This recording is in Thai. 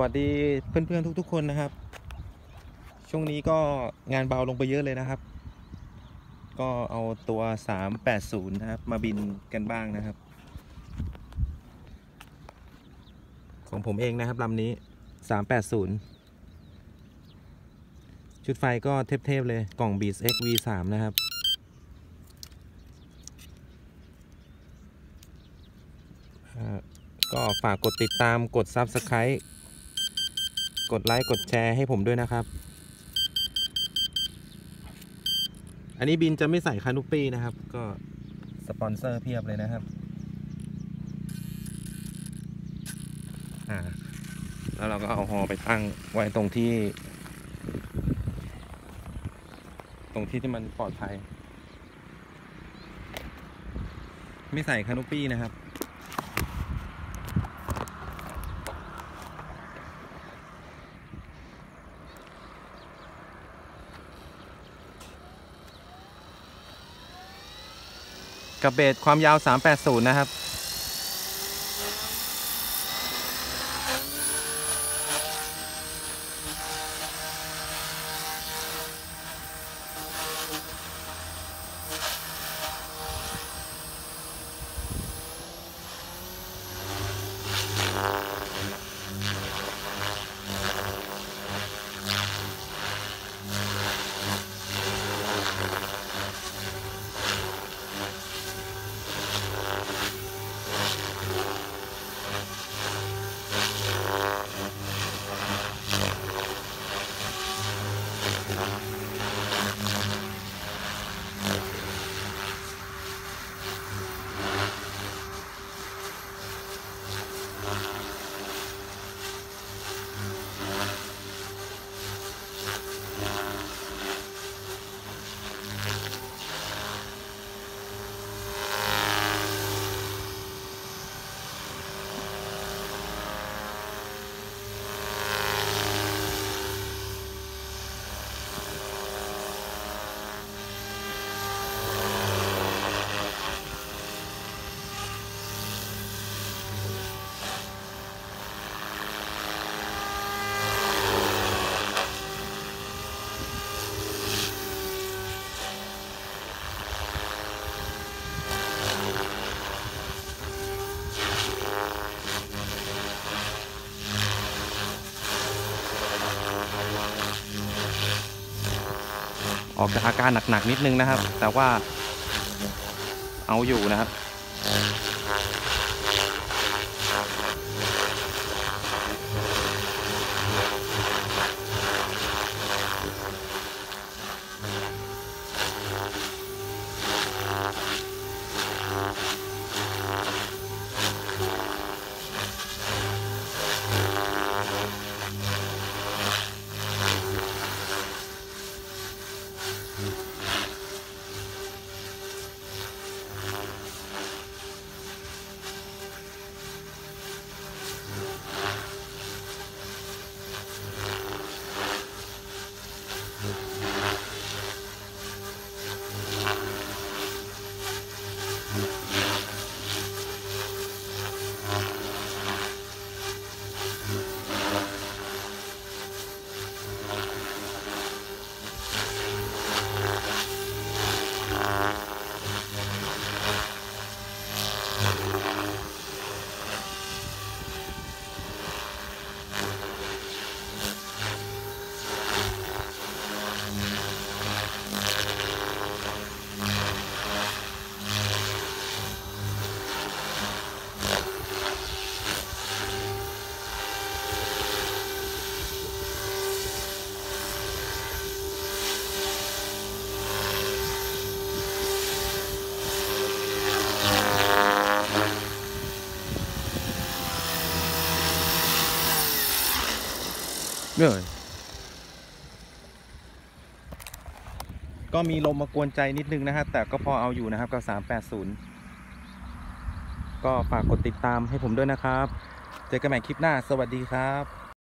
วัสดีเพื่อนๆทุก ๆ คนนะครับ ช่วงนี้ก็งานเบาลงไปเยอะเลยนะครับ ก็เอาตัว 380 นะครับ มาบินกันบ้างนะครับ ของผมเองนะครับลำนี้ 380 ชุดไฟก็เทพๆเลยกล่อง b e a t X V3 นะครับก็ฝากกดติดตามกด Subscribe กดไลค์กดแชร์ให้ผมด้วยนะครับ อันนี้บินจะไม่ใส่คานุปี้นะครับ ก็สปอนเซอร์เพียบเลยนะครับ อ่า แล้วเราก็เอาฮอไปตั้งไว้ตรงที่ ตรงที่ที่มันปลอดภัย ไม่ใส่คานุปี้นะครับ กับเบสความยาว 380 นะครับ ออกจากอาการหนักๆนิดนึงนะครับ แต่ว่าเอาอยู่นะครับ เหนื่อยก็มีลมมากวนใจนิดนึงนะครับแต่ก็พอเอาอยู่นะครับกับ 380 ก็ฝากกดติดตามให้ผมด้วยนะครับ เจอกันใหม่คลิปหน้า สวัสดีครับ